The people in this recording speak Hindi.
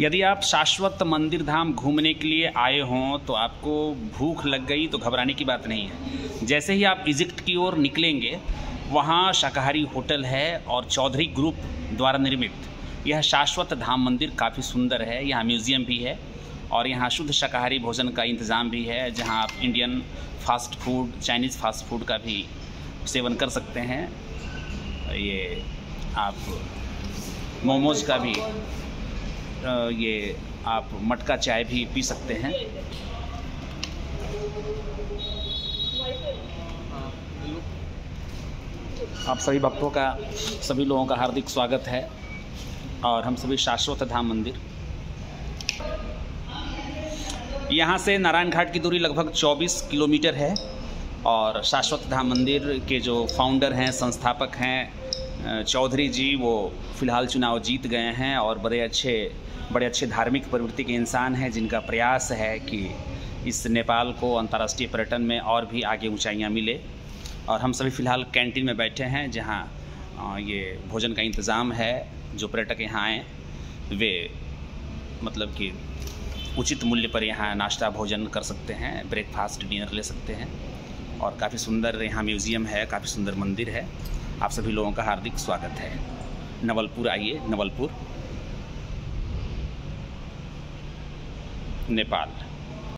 यदि आप शाश्वत मंदिर धाम घूमने के लिए आए हों तो आपको भूख लग गई तो घबराने की बात नहीं है। जैसे ही आप इजिप्ट की ओर निकलेंगे, वहाँ शाकाहारी होटल है और चौधरी ग्रुप द्वारा निर्मित। यह शाश्वत धाम मंदिर काफ़ी सुंदर है, यहाँ म्यूज़ियम भी है, और यहाँ शुद्ध शाकाहारी भोजन का इंतज़ाम भी है, जहाँ आप Indian fast food, Chinese fast food का भी सेवन कर सकते हैं। ये आप मोमोज़ का भी ये आप मटका चाय भी पी सकते हैं। आप सभी भक्तों का, सभी लोगों का हार्दिक स्वागत है और हम सभी शाश्वत धाम मंदिर। यहाँ से नारायण घाट की दूरी लगभग 24 किलोमीटर है और शाश्वत धाम मंदिर के जो फाउंडर हैं, संस्थापक हैं चौधरी जी, वो फ़िलहाल चुनाव जीत गए हैं और बड़े अच्छे बड़े अच्छे धार्मिक प्रवृत्ति के इंसान हैं जिनका प्रयास है कि इस नेपाल को अंतर्राष्ट्रीय पर्यटन में और भी आगे ऊंचाइयाँ मिले। और हम सभी फ़िलहाल कैंटीन में बैठे हैं जहाँ ये भोजन का इंतज़ाम है, जो पर्यटक यहाँ आएँ, वे मतलब कि उचित मूल्य पर यहाँ नाश्ता भोजन कर सकते हैं ब्रेकफास्ट डिनर ले सकते हैं। और काफ़ी सुंदर यहाँ म्यूज़ियम है, काफ़ी सुंदर मंदिर है। आप सभी लोगों का हार्दिक स्वागत है। नवलपुर आइए नवलपुर। नेपाल।